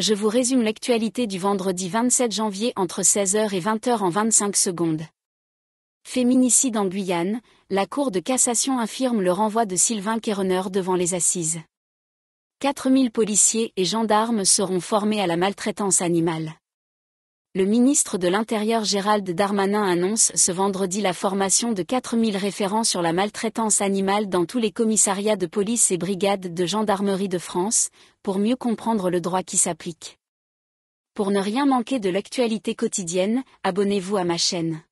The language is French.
je vous résume l'actualité du vendredi 27 janvier entre 16h et 20h en 25 secondes. Féminicide en Guyane, la Cour de cassation infirme le renvoi de Sylvain Kéreneur devant les assises. 4000 policiers et gendarmes seront formés à la maltraitance animale. Le ministre de l'Intérieur Gérald Darmanin annonce ce vendredi la formation de 4000 référents sur la maltraitance animale dans tous les commissariats de police et brigades de gendarmerie de France, pour mieux comprendre le droit qui s'applique. Pour ne rien manquer de l'actualité quotidienne, abonnez-vous à ma chaîne.